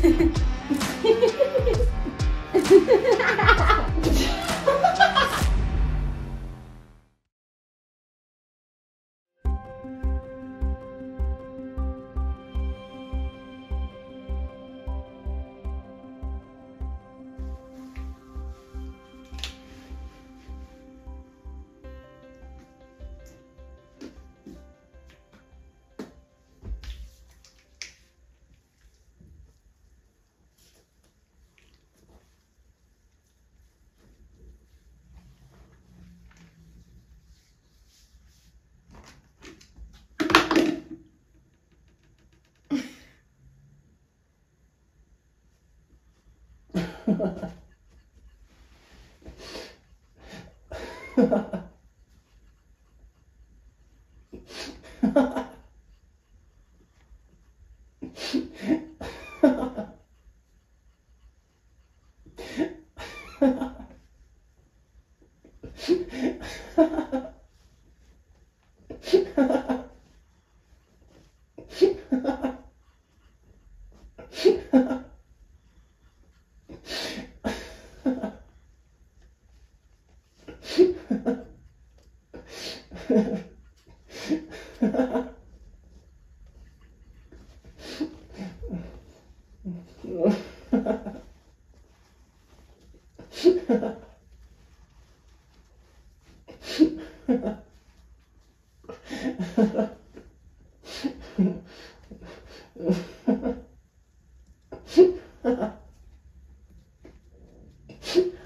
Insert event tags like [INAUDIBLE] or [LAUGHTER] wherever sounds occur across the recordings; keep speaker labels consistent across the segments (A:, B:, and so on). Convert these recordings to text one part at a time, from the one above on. A: Hehehehe [LAUGHS] Ha ha ha.
B: Ha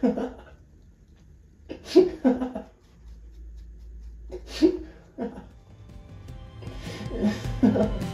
B: ha.
A: ¡Gracias! [LAUGHS]